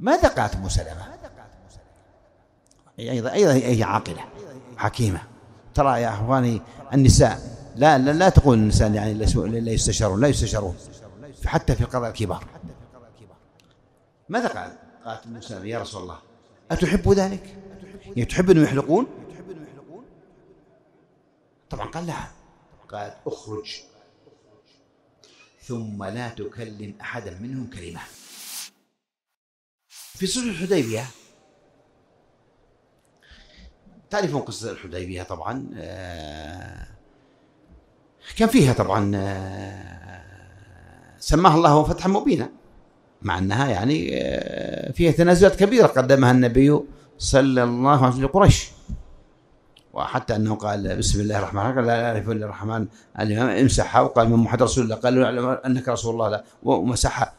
ماذا قالت أم سلمة؟ أيضا أيضا هي عاقلة حكيمة. ترى يا أخواني النساء لا لا, لا تقول النساء يعني لا يستشارون لا يستشارون. حتى في القضاء الكبار. ماذا قال؟ قالت ام سلمة؟ يا رسول الله أتحب ذلك؟ يعني تحب أنهم يحلقون؟ طبعا قال لها قالت اخرج. ثم لا تكلم أحدا منهم كلمة. في صلح الحديبية. تعرفون قصة الحديبية طبعا آه، كان فيها طبعا آه، سماها الله فتحا مبينا مع أنها يعني آه، فيها تنازلات كبيرة قدمها النبي صلى الله عليه وسلم لقريش. وحتى أنه قال بسم الله الرحمن الرحيم قال لا يعرف إلا الرحمن الإمام امسحها وقال من محمد رسول الله قال أنك رسول الله لا ومسحها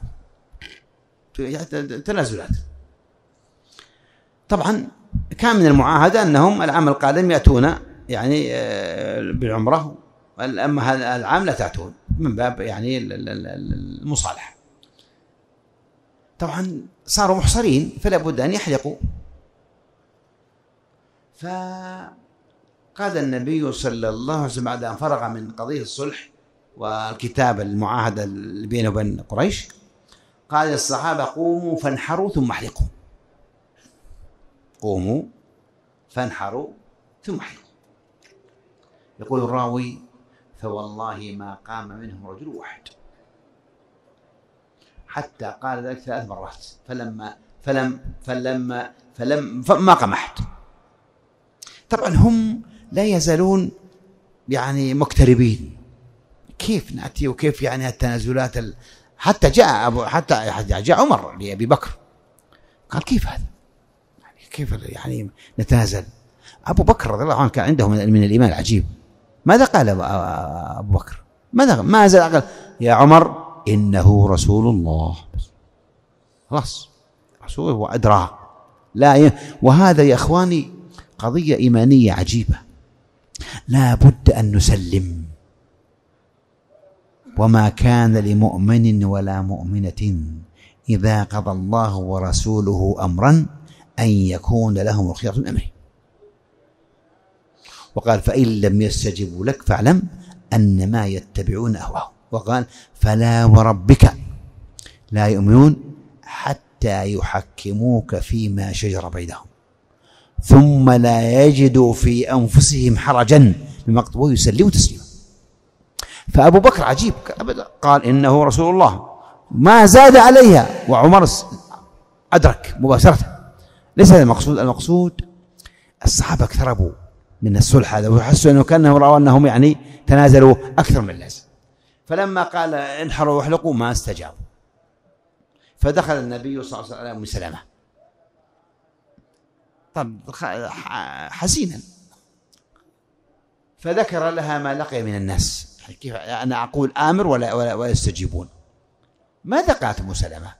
تنازلات. طبعا كان من المعاهدة أنهم العام القادم يأتون يعني آه، بالعمرة اما هذا العام لا تأتون من باب يعني المصالحة. طبعا صاروا محصرين فلا بد أن يحلقوا. ف قال النبي صلى الله عليه وسلم بعد أن فرغ من قضية الصلح والكتاب المعاهدة بينه وبين قريش قال للصحابة قوموا فانحروا ثم احلقوا. قوموا فانحروا ثم احلقوا يقول الراوي فوالله ما قام منهم رجل واحد. حتى قال ذلك ثلاث مرات. فلما فلم فلما فلم فما قام أحد. طبعا هم لا يزالون يعني مقتربين. كيف نأتي وكيف يعني التنازلات ال... حتى جاء أبو حتى جاء عمر لأبي بكر. قال كيف هذا؟ كيف يعني نتنازل؟ أبو بكر رضي الله عنه كان عنده من الإيمان العجيب. ماذا قال أبو بكر؟ ماذا ما زال قال يا عمر إنه رسول الله. خلاص رسول هو أدرى. لا وهذا يا إخواني قضية إيمانية عجيبة. لا بد أن نسلم. وما كان لمؤمن ولا مؤمنة إذا قضى الله ورسوله أمرا أن يكون لهم الخيرة من أمره. وقال فإن لم يستجبوا لك فاعلم أنما يتبعون أهواهم. وقال فلا وربك لا يؤمنون حتى يحكموك فيما شجر بينهم. ثم لا يجدوا في أنفسهم حرجا مما ويسلموا تسليما. فأبو بكر عجيب قال إنه رسول الله. ما زاد عليها وعمر أدرك مباشرة. ليس هذا المقصود. المقصود الصحابة اقتربوا من الصلح هذا وحسوا أنه كأنهم رأوا أنهم يعني تنازلوا أكثر من اللازم فلما قال انحروا واحلقوا ما استجابوا. فدخل النبي صلى الله عليه وسلم سلامه طب حزينا. فذكر لها ما لقي من الناس. كيف أنا أقول آمر ولا ولا, ولا يستجيبون؟ ماذا قالت أم سلمة؟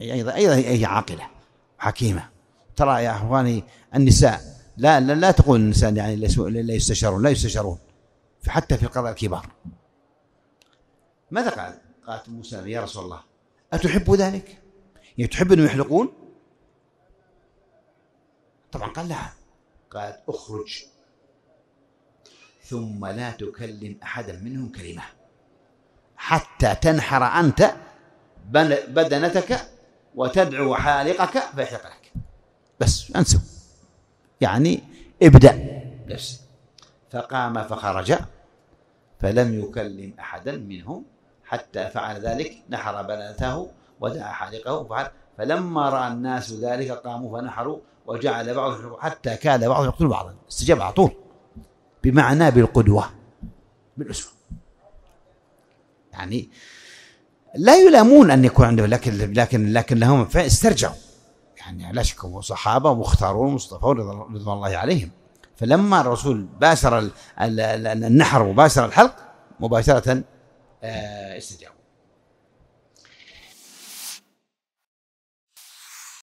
أيضا أيضا هي عاقلة. حكيمة ترى يا أخواني النساء لا لا, لا تقول النساء يعني لا يستشارون لا يستشارون حتى في القضاء الكبار ماذا قال؟ قالت سلمة يا رسول الله أتحب ذلك؟ يعني تحب إنهم يحلقون؟ طبعا قال لها قالت اخرج ثم لا تكلم أحدا منهم كلمة حتى تنحر أنت بدنتك وتدعو حالقك فيحلق لك بس انسوا. يعني ابدأ. بس. فقام فخرج فلم يكلم أحدا منهم حتى فعل ذلك نحر بدنته ودعا حالقه وفعل فلما رأى الناس ذلك قاموا فنحروا وجعل بعضهم حتى كاد بعضهم يقتل بعضا. استجاب على طول. بمعنى بالقدوة بالأسوة. يعني لا يلامون أن يكون عندهم لكن لكن لكن لهم استرجعوا. يعني لا شك هم صحابة ومختارون مصطفون رضوان الله عليهم. فلما الرسول باشر النحر وباشر الحلق مباشرة آه، استجابوا.